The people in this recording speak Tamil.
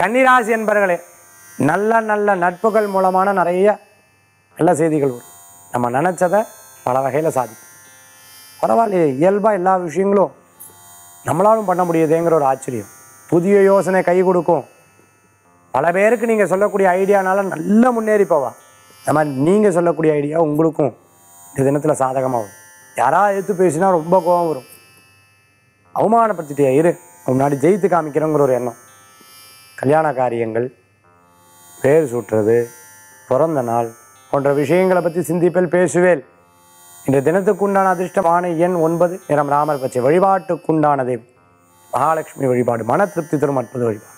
கன்னிராசி என்பர்களே நல்ல நல்ல நட்புகள் மூலமான நிறைய நல்ல செய்திகள் வரும். நம்ம நினச்சதை பல வகையில் சாதிக்கும் பரவாயில்லையே இயல்பாக எல்லா விஷயங்களும் நம்மளாலும் பண்ண முடியுதுங்கிற ஒரு ஆச்சரியம். புதிய யோசனை கை கொடுக்கும். பல பேருக்கு நீங்கள் சொல்லக்கூடிய ஐடியானால நல்லா முன்னேறி போவா. அந்த மாதிரி நீங்கள் சொல்லக்கூடிய ஐடியா உங்களுக்கும் இந்த தினத்தில் சாதகமாகும் யாராவது எடுத்து பேசினா ரொம்ப கோபம் வரும். அவமானப்படுத்திட்டே இரு. முன்னாடி ஜெயித்து காமிக்கிறோங்கிற ஒரு எண்ணம். கல்யாண காரியங்கள் பேர் சூட்டுறது பிறந்த நாள் போன்ற விஷயங்களை பற்றி சிந்திப்பில் பேசுவேல். இந்த தினத்துக்குண்டான அதிர்ஷ்டமான எண் ஒன்பது நிறம் ராமர் பச்சை வழிபாட்டுக்குண்டானது மகாலட்சுமி வழிபாடு மன திருப்தி தரும் அற்புத வழிபாடு.